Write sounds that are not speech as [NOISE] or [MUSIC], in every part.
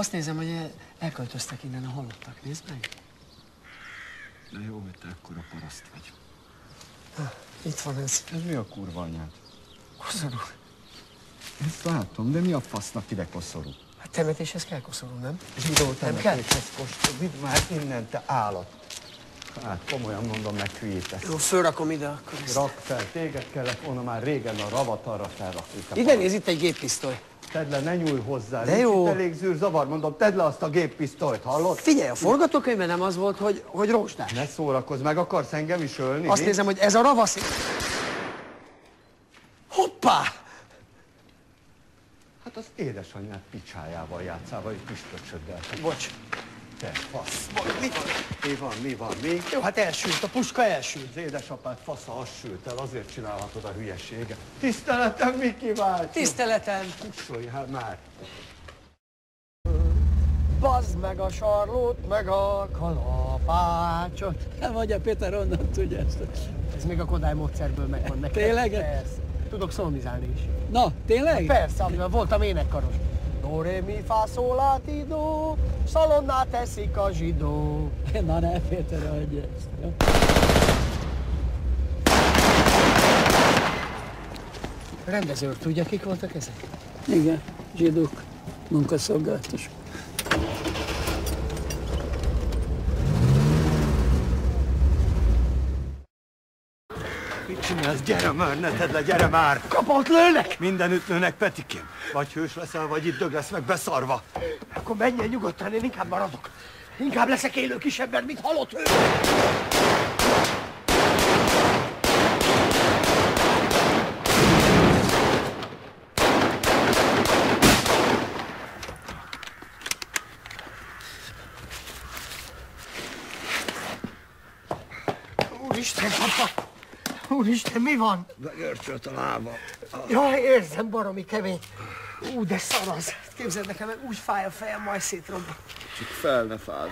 Azt nézem, hogy elköltöztek innen a halottak. Nézd meg. De jó, hogy te ekkora paraszt vagy. Itt van ez. Ez mi a kurva anyád? Koszorú. Ezt látom, de mi a fasznak ide koszorú? Hát temetéshez kell koszorú, nem? Zsidó temetéshez koszorú. Vidd már innen, te állat. Hát komolyan mondom, meg hülyítesz. Jó, fölrakom ide akkor ezt. Rak fel, téged kellett volna már régen a ravatarra felrakni. Ide néz, itt egy géppisztoly. Tedd le, ne nyúlj hozzá. De Nincs jó. Itt elég zűr zavar, mondom, tedd le azt a géppisztolyt, hallod? Figyelj, a forgatókönyvben nem az volt, hogy, hogy rozsdás. Ne szórakozz, meg akarsz engem is ölni? Azt mi? nézem, hogy ez a ravasz... Hoppá! Hát az édesanyád picsájával játszál, vagy püspöcsöddel. Bocs. Te fasz. Mi van? Mi van, mi van, mi? Jó, hát elsült, a puska elsült. Az édesapád fasza azt sült el, azért csinálhatod a hülyeséget. Tiszteletem, Miki bácsi! Tiszteletem! Kussoljál már! Bazd meg a sarlót, meg a kalapácsot. Nem vagy a Péter, onnan tudja ezt. Ez még a Kodály módszerből megvan neked. Tényleg? Persze. Tudok szolmizálni is. Na, tényleg? Persze, amivel voltam énekkaros. Do, re, mi, fa, sol, la, ti, do, szalonná teszik a zsidó. [LAUGHS] Na ne, Péter, adja ezt. Jó? Rendezőr, tudja, kik voltak ezek? Igen, zsidók, munkaszolgálatos. Mit csinálsz? Gyere már, ne tedd le, gyere már! Kapott lőnek! Mindenütt nőnek, Petikém. Vagy hős leszel, vagy itt dög lesz meg beszarva. Akkor menjen nyugodtan, én inkább maradok. Inkább leszek élő kisember, mint halott hő. Úristen, papa! Úristen, mi van? Begörcsölt a lába. Jaj, érzem, baromi kemény. Ú, de szar az. Képzeld nekem, úgy fáj a fejem, majd szétrobban. Csak fel ne fázz.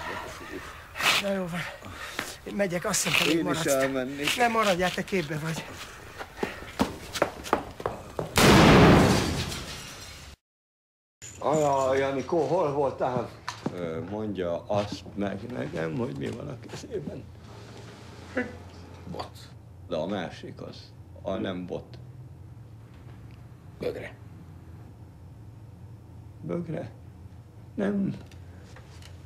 Na jó van. Én megyek, azt hiszem, hogy Én is maradsz. elmennék. Nem maradjál, te képbe vagy. Aja, Janikó, hol voltál? Mondja azt meg nekem, hogy mi van a kezében. Bot. De a másik az, a nem bot. Bögre. Bögre? Nem,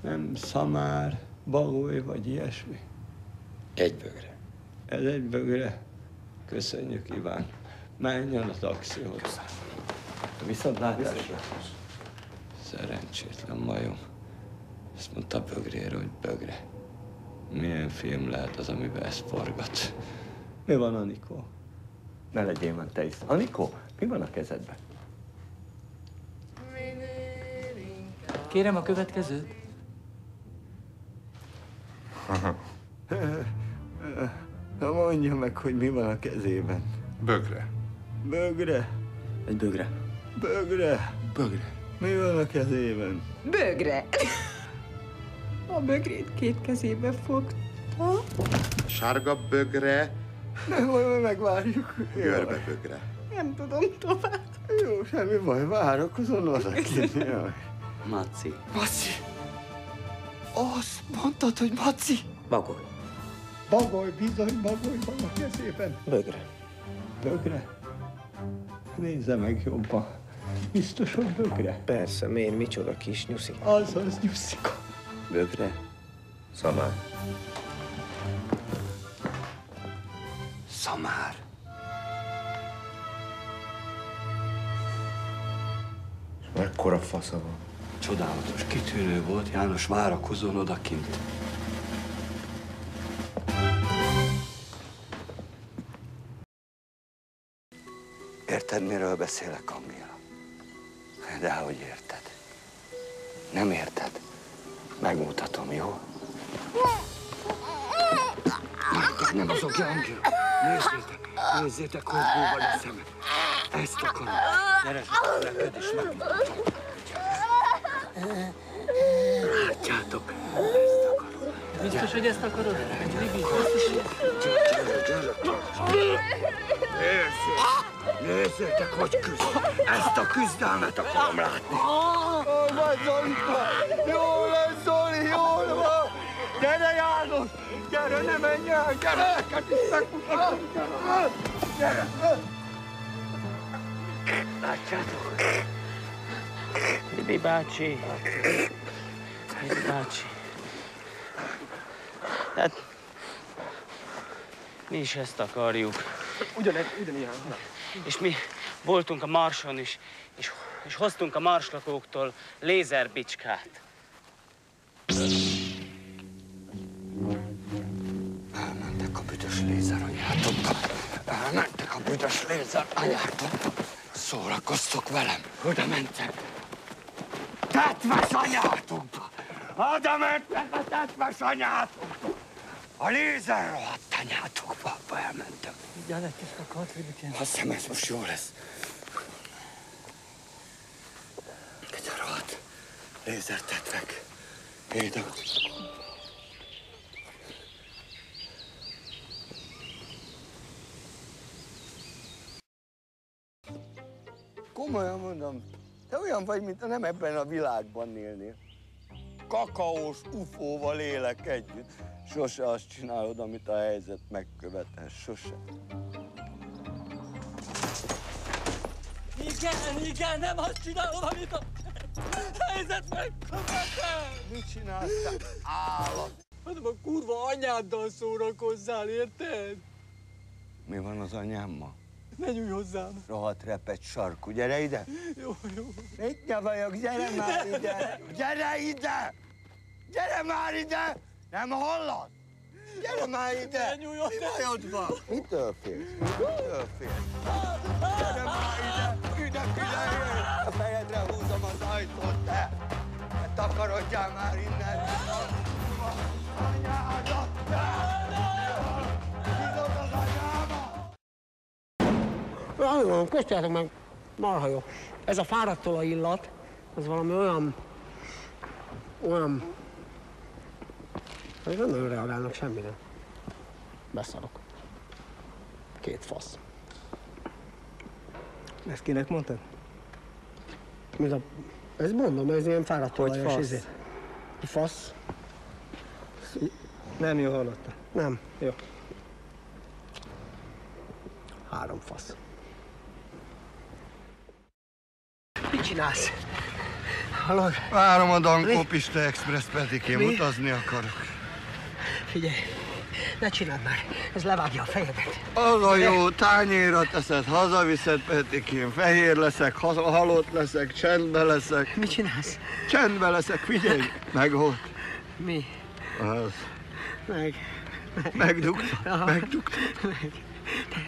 nem szamár, bagoly vagy ilyesmi. Egy bögre. Ez egy bögre. Köszönjük, Iván. Menjen a taxihoz. Viszontlátásra. Szerencsétlen majom. Ezt mondta bögréről, hogy bögre. Milyen film lehet az, amiben ezt forgat? Mi van, Anikó? Ne legyél már te is. Anikó, mi van a kezedben? Kérem a következőt. Na mondja meg, hogy mi van a kezében. Bögre. Bögre, Egy bögre. bögre. Bögre. Mi van a kezében? Bögre. A bögrét két kezébe fogta. Sárga bögre, majd megvárjuk. görbe bögre. Nem tudom tovább. Jó, semmi baj, várakozom odakint. Maci. Maci! Azt mondtad, hogy Maci? Bagoly. Bagoly, bizony, bagoly van a kezében. Bögre. Bögre? Nézze meg jobban. Biztos, hogy bögre? Persze, miért? Micsoda kis nyuszi? Az az nyuszika. Bögre. Szamár. Szamár. Mekkora fasza van? Csodálatos, kitűnő volt. János, várakozzon odakint. Érted, miről beszélek, Kamilla? De hogy érted? Nem érted? Megmutatom, jó? Nem, nem azok, Angela. Nézzétek, nézzétek, hogy búval a szemed. Ezt akarom. Gyere, neked is megmutatom. Látjátok? Biztos, hogy ezt akarod? Bibi, biztos, hogy... Nézzétek, hogy küzd! Ezt a küzdelmet akarom látni! Jól van, Zolika! Jól lesz, Zoli, jól van! Gyere, János! Gyere, ne menj el! Gyere, neked is megmutatom! Gyere! Gyere! Látjátok? Bibi bácsi. Bibi bácsi. Hát, mi is ezt akarjuk. Ugyanez, ugyanilyen. És mi voltunk a marson is, és, és hoztunk a marslakóktól lézerbicskát. Elmentek anyátokba. Elmentek a büdös lézer anyátokba. Szórakoztok velem. Oda mentek. Tetves anyátokba. Oda mentek a tetves anyátokba. A lézer rohadt anyátokba. Abba elmentem. Vigyázz, egy kis kakart, Bibikén. Azt hiszem, ez most jó lesz. Egy a rohadt lézertetvek. Édem. Komolyan mondom, te olyan vagy, mint nem ebben a világban élnél. Kakaós ufóval élek együtt. Sose azt csinálod, amit a helyzet megkövetel. Sose. Igen, igen, nem azt csinálom, amit a helyzet megkövetel. Mit csinálsz, te állat? Hanem a kurva anyáddal szórakozzál, érted? Mi van az anyámmal? Ne nyújj hozzám. Rohadt repet sarkú. Gyere ide! Jó, jó. Mit nyavajok? Gyere már ide! Gyere ide! Gyere már ide! Nem hallod? Gyere már ide! Ne nyújj hozzám. Mi bajod van? Mitől félsz? Mitől félsz? Gyere már ide! Ide figyelj! A fejedre húzom az ajtót, te! Te takarodjál már innen! Nagyon, köszönhetek meg, marha jó. Ez a fáradtól illat, ez valami olyan, olyan, hogy nem nagyon reagálnak semmire. Beszarok. Két fasz. Ezt kinek mondtad? Ez, a, ez mondom, ez ilyen fáradt Hogy fasz? izé. Fasz? Nem jó hallottam. Nem. Jó. Három fasz. Mit csinálsz? Hallod? Várom a Dankó Pista Express pedig én Mi? utazni akarok. Figyelj, ne csináld már, ez levágja a fejedet. Az a jó, tányérra teszed, hazaviszed Petikén, fehér leszek, ha- halott leszek, csendbe leszek. Mit csinálsz? Csendbe leszek, figyelj! Meg volt. Mi? Az. Meg. Megdugta, Aha. megdugta. Meg.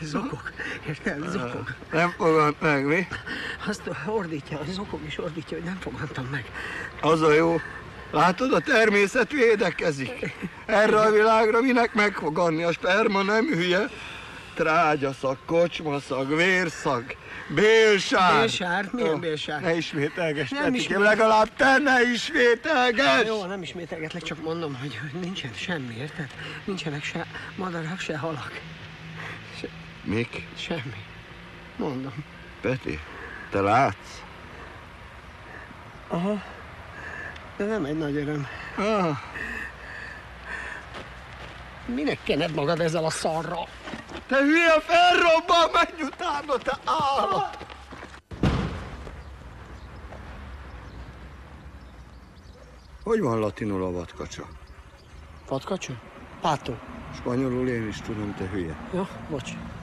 Zokog, érted? Zokog. Nem fogant meg, mi? Azt ordítja, zokog és ordítja, hogy nem fogadtam meg. Az a jó. Látod, a természet védekezik. Erre a világra minek megfogadni? A sperma nem hülye. Trágyaszag, kocsmaszag, vérszag, bélsár. Bélsár? Milyen bélsár? Ne ismételges, Nem Petikém, ismétel- legalább te ne ismételges! Jó, nem ismételgetlek, csak mondom, hogy nincsen semmi, érted? Nincsenek se madarak, se halak. Mik? Semmi. Mondom. Peti, te látsz? Aha. De nem egy nagy öröm. Ah, Minek kened magad ezzel a szarral? te hülye felrobban, menj utána, te állat! Hogy van latinul a vadkacsa? Vadkacsa? Pátó. Spanyolul én is tudom, te hülye. Ja, bocs.